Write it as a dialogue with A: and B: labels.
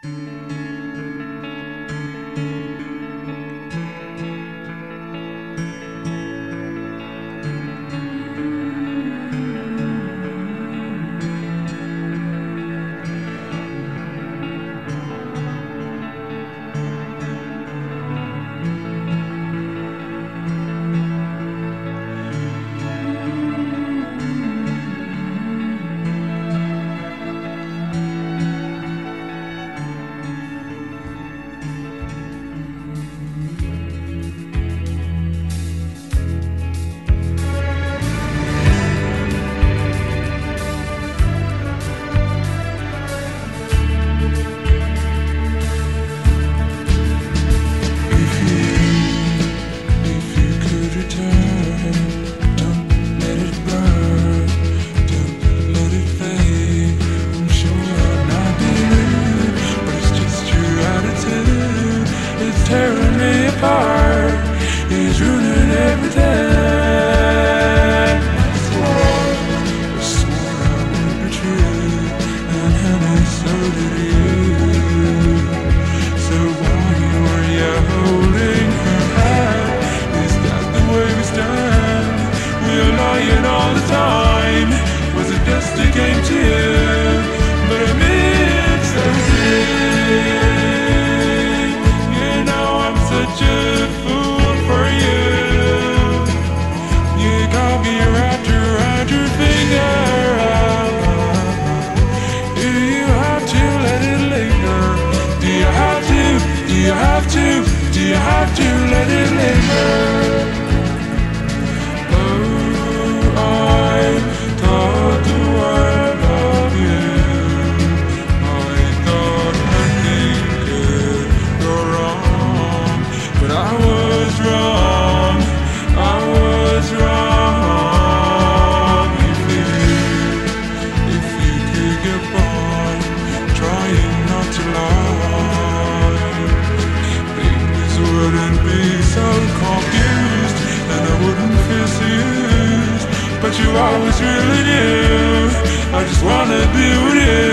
A: If knew. I just wanna be with